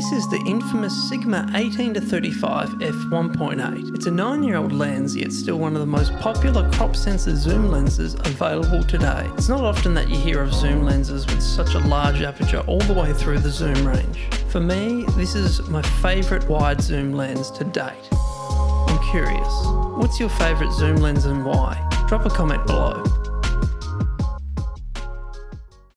This is the infamous Sigma 18-35 f1.8. It's a nine year old lens, yet still one of the most popular crop sensor zoom lenses available today. It's not often that you hear of zoom lenses with such a large aperture all the way through the zoom range. For me, this is my favourite wide zoom lens to date. I'm curious, what's your favourite zoom lens and why? Drop a comment below.